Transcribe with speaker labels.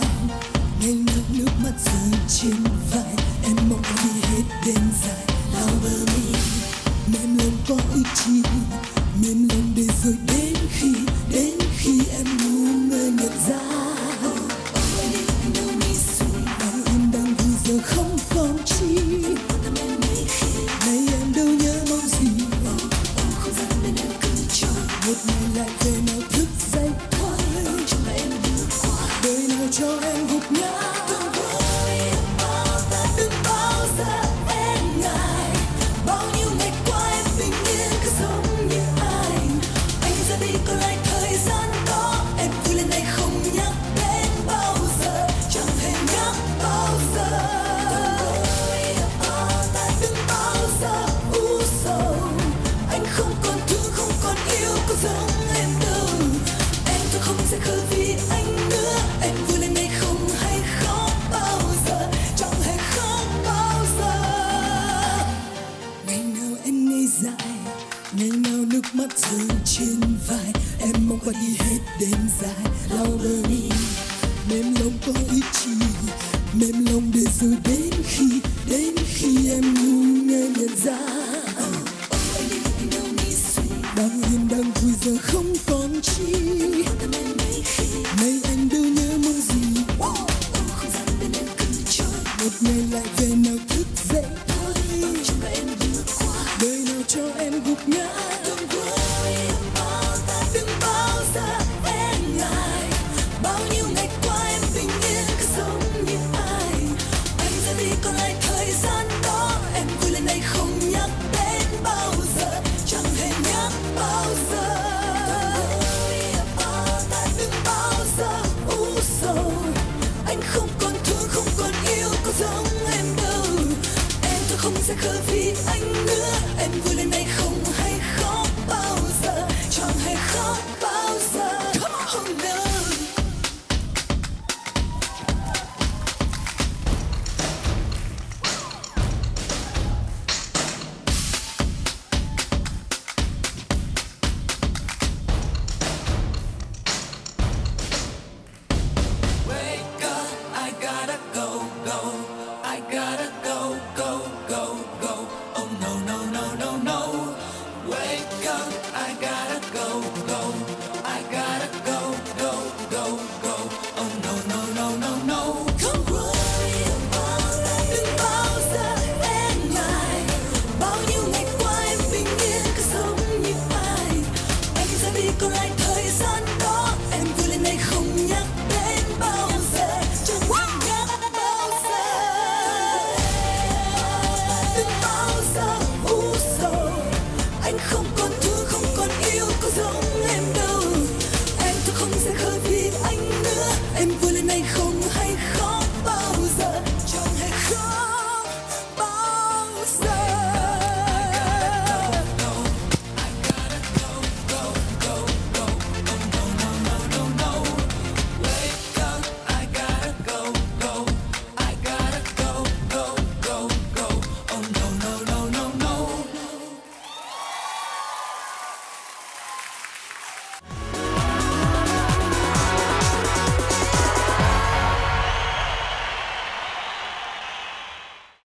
Speaker 1: dài ngay nước nước mắt rơi trên vai, em mong có đi hết đêm dài. Lao bờ mi, mềm lòng có ý chí, mềm lòng để rồi đến cho em gục ngã. Đừng bao giờ đừng bao giờ em ngại? Bao nhiêu ngày qua em bình yên cứ giống như anh. Anh ra đi còn lại thời gian đó. Em vui lên đây không nhắc đến bao giờ, chẳng hề nhắc bao giờ. Đừng bao giờ u sầu? Anh không còn thương, không còn yêu, có giống em đâu. Em tôi không sẽ khờ vì trên vai. Em mong qua đi hết đêm dài. Lau đời, mềm lòng có ý chí. Mềm lòng để rồi đến vì anh nữa em vui lên đây không goes.